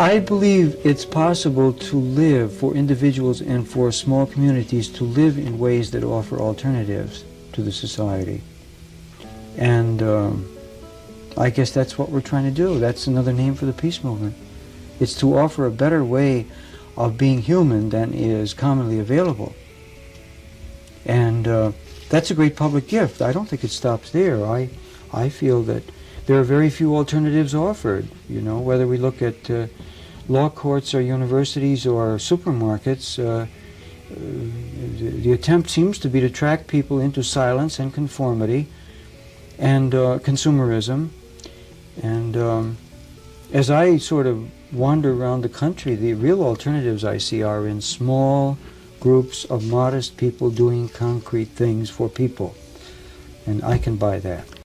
I believe it's possible to live for individuals and for small communities to live in ways that offer alternatives to the society. And um, I guess that's what we're trying to do. That's another name for the peace movement. It's to offer a better way of being human than is commonly available. And uh, that's a great public gift. I don't think it stops there. I, I feel that there are very few alternatives offered, you know, whether we look at uh, law courts or universities or supermarkets. Uh, the, the attempt seems to be to track people into silence and conformity and uh, consumerism. And um, as I sort of wander around the country, the real alternatives I see are in small groups of modest people doing concrete things for people. And I can buy that.